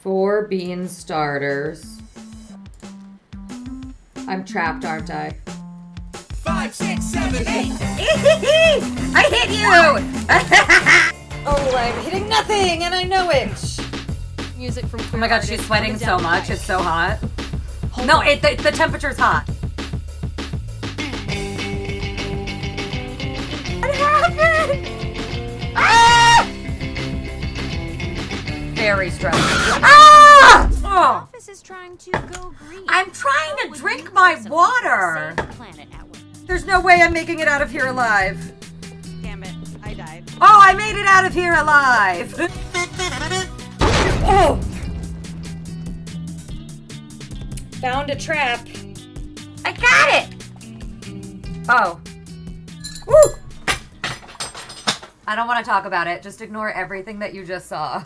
Four bean starters. I'm trapped, aren't I? Five, six, seven, eight. I hit you! Oh, I'm hitting nothing, and I know it. Music from Oh my god, she's sweating so much. It's so hot. No, it, the, the temperature's hot. Very stressed. Ah! Oh, office is trying to go green. I'm trying to drink my water. save the planet at work? There's no way I'm making it out of here alive. Damn it, I died. Oh, I made it out of here alive. oh, Found a trap. I got it. Oh. Woo. I don't want to talk about it. Just ignore everything that you just saw.